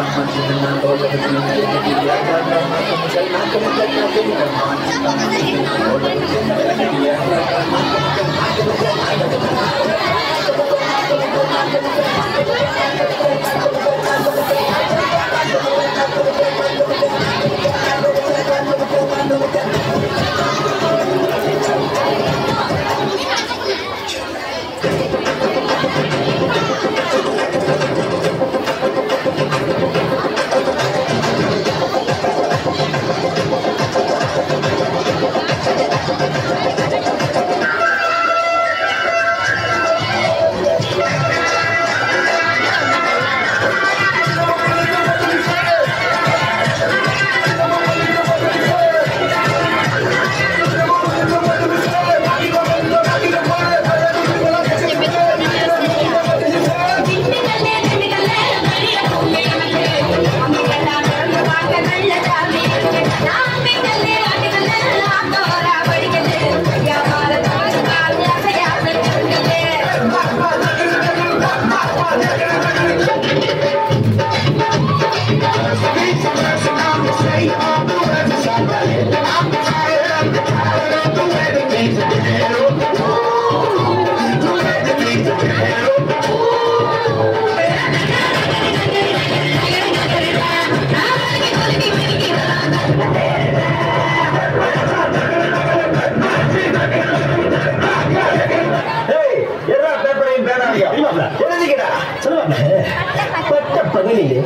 Thank you. 大家。Cái gì?